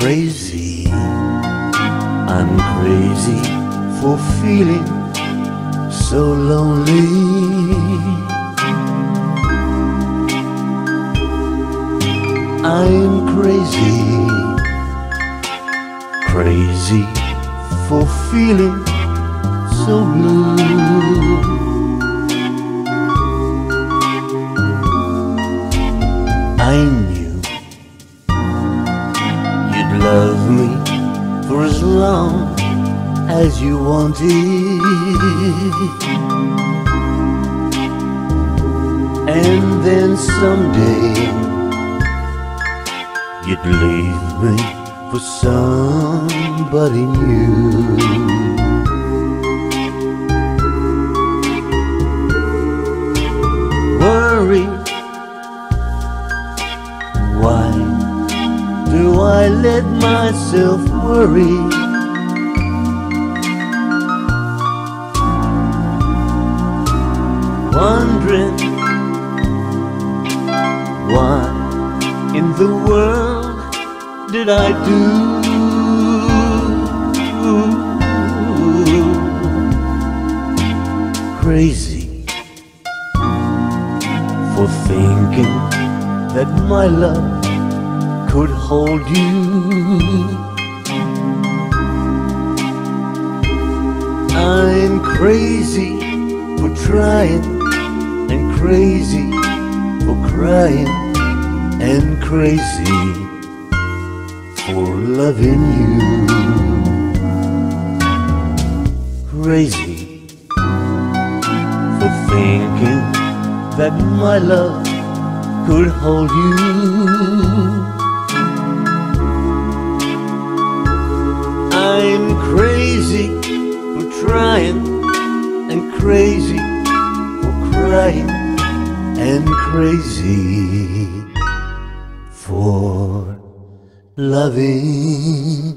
crazy. I'm crazy for feeling so lonely. I'm crazy, crazy for feeling so blue. I knew love me for as long as you wanted. And then someday you'd leave me for somebody new. Do I let myself worry? Wondering what in the world did I do? Crazy for thinking that my love could hold you. I'm crazy for trying and crazy for crying and crazy for loving you. Crazy for thinking that my love could hold you. Crazy for trying and crazy for crying and crazy for loving.